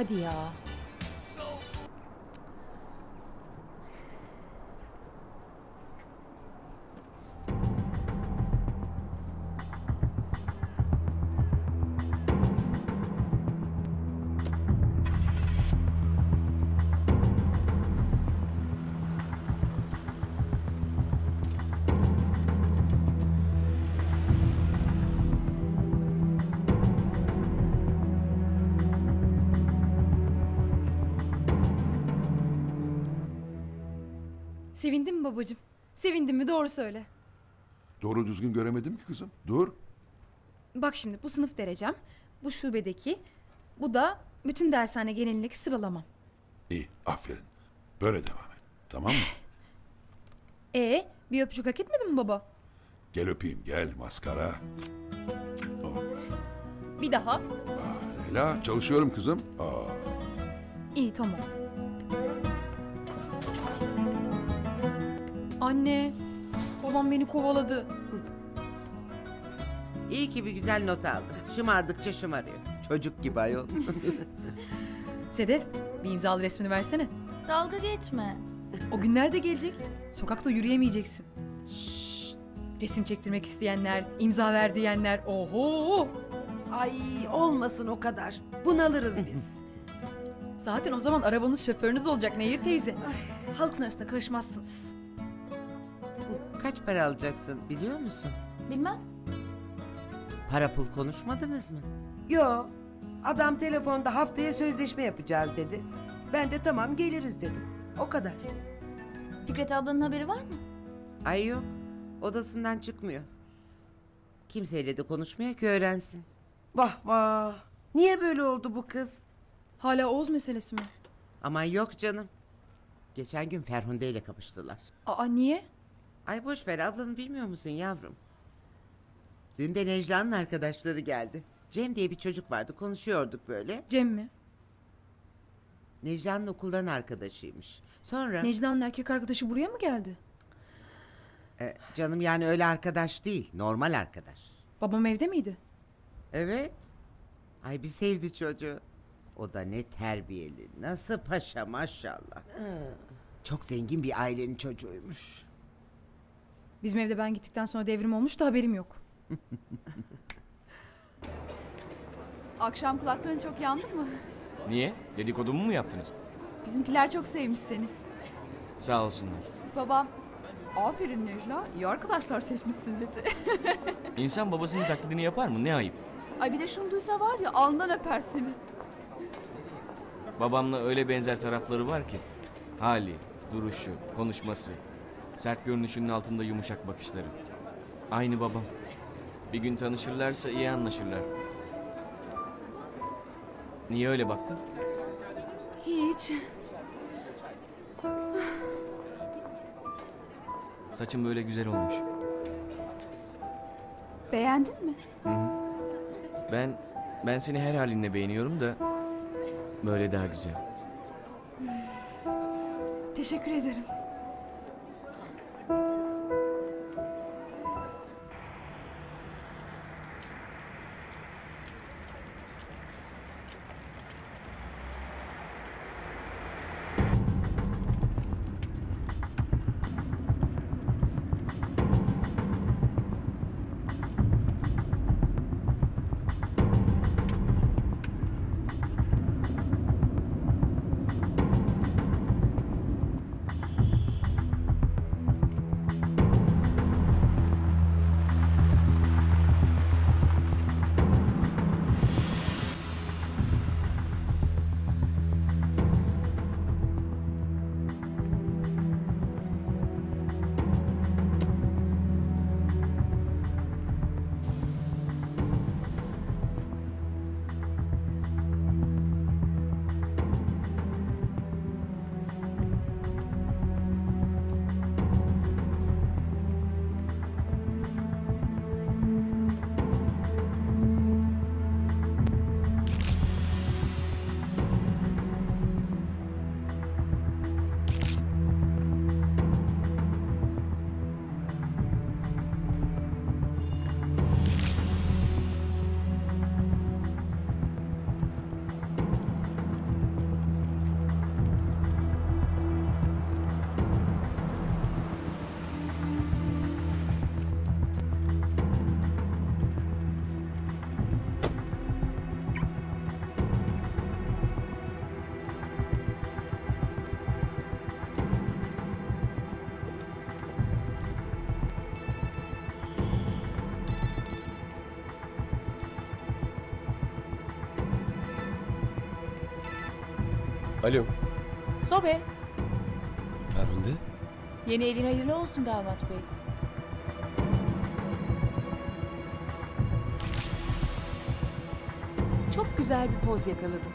Hadi ya. Sevindin mi babacığım? Sevindin mi doğru söyle. Doğru düzgün göremedim ki kızım. Dur. Bak şimdi bu sınıf derecem, bu şubedeki, bu da bütün dershane genelindeki sıralamam. İyi, aferin. Böyle devam et. Tamam mı? E bir öpücük hak etmedin mi baba? Gel öpeyim, gel maskara. Oh. Bir daha. Aa, Leyla, çalışıyorum kızım. Aa, İyi tamam. Anne, babam beni kovaladı. İyi ki bir güzel not aldı. Şımardıkça şımarıyor. Çocuk gibi ayol. Sedef, bir imzalı resmini versene. Dalga geçme. O günler de gelecek. Sokakta yürüyemeyeceksin. Resim çektirmek isteyenler, imza ver diyenler. Oho! Ay olmasın o kadar. Bunalırız biz. Zaten o zaman arabanız şoförünüz olacak Nehir teyze. Halkın arasında karışmazsınız. Kaç para alacaksın biliyor musun? Bilmem. Para pul konuşmadınız mı? Yo. Adam telefonda haftaya sözleşme yapacağız dedi. Ben de tamam geliriz dedim. O kadar. Fikret ablanın haberi var mı? Ay yok. Odasından çıkmıyor. Kimseyle de konuşmuyor ki öğrensin. Vah vah. Niye böyle oldu bu kız? Hala Oğuz meselesi mi? Aman yok canım. Geçen gün Ferhunde ile kapıştılar. Aa niye? Ay boş ver ablanı bilmiyor musun yavrum? Dün de Necla'nın arkadaşları geldi. Cem diye bir çocuk vardı konuşuyorduk böyle. Cem mi? Necla'nın okuldan arkadaşıymış. Sonra Necla'nın erkek arkadaşı buraya mı geldi? E, canım yani öyle arkadaş değil normal arkadaş. Babam evde miydi? Evet. Ay bir sevdi çocuğu. O da ne terbiyeli. Nasıl paşa maşallah. Çok zengin bir ailenin çocuğuymuş. Bizim evde ben gittikten sonra devrim olmuş da haberim yok. Akşam kulakların çok yandı mı? Niye? Dedikodumu mu yaptınız? Bizimkiler çok sevmiş seni. Sağ olsunlar. Babam, aferin Necla, iyi arkadaşlar seçmişsin dedi. İnsan babasının taklidini yapar mı? Ne ayıp. Ay bir de şunu duysa var ya alnından öper seni. Babamla öyle benzer tarafları var ki. Hali, duruşu, konuşması. Sert görünüşünün altında yumuşak bakışları. Aynı babam. Bir gün tanışırlarsa iyi anlaşırlar. Niye öyle baktın? Hiç. Saçın böyle güzel olmuş. Beğendin mi? Ben ben seni her halinle beğeniyorum da böyle daha güzel. Teşekkür ederim. Alo, Sobe, Ferhunde. yeni evin hayırlı olsun damat bey. Çok güzel bir poz yakaladım.